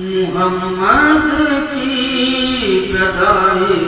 محمد کی گدائی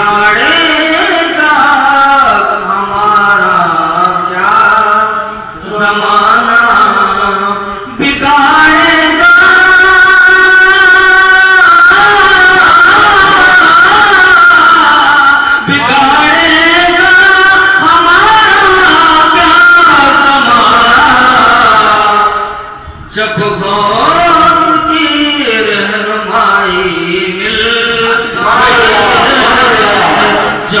Nara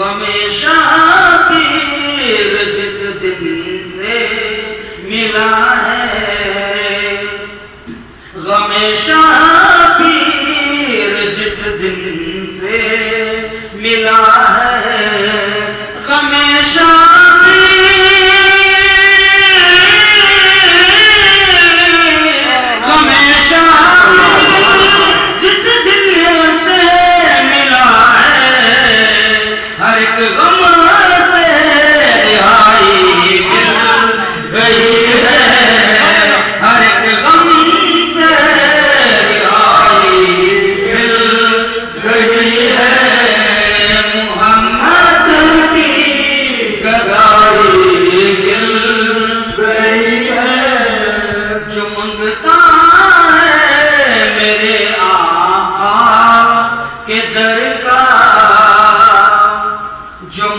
غم پیر جس دن سے ملا ہے۔ غم شاپیر جس دن سے ملا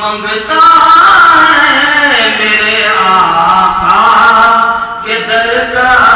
منگتا ہے میرے آقا کے در کا